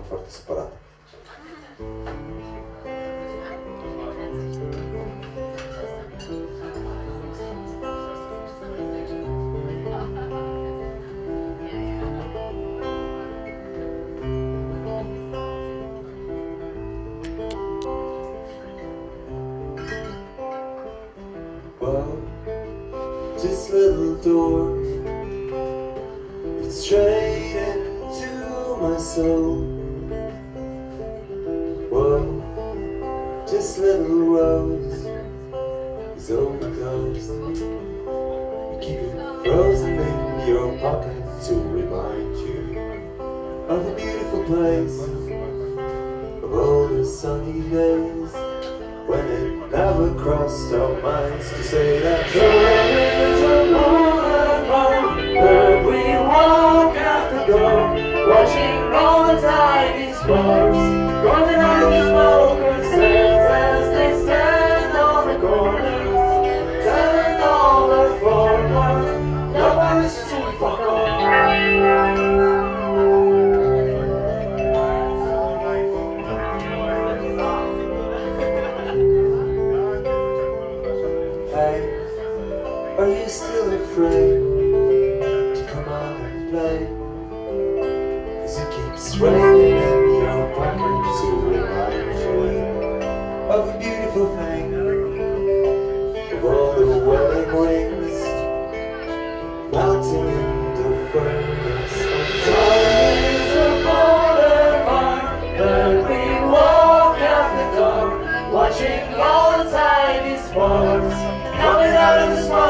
am foarte supărat. Well, this little door It's straight into my soul this little rose. Is overdosed You keep it frozen in your pocket to remind you Of a beautiful place Of all the sunny days When it never crossed our minds to say that Turn boulevard Where we walk out the door Watching all the tiny sparks Rolling out are you still afraid to come out and play? As it keeps raining in your pocket to remind you of a beautiful thing, of all the wedding rings melting in the furnace of time. Is a boulevard where we walk the door, watching all the tiny sparks coming out of the smoker's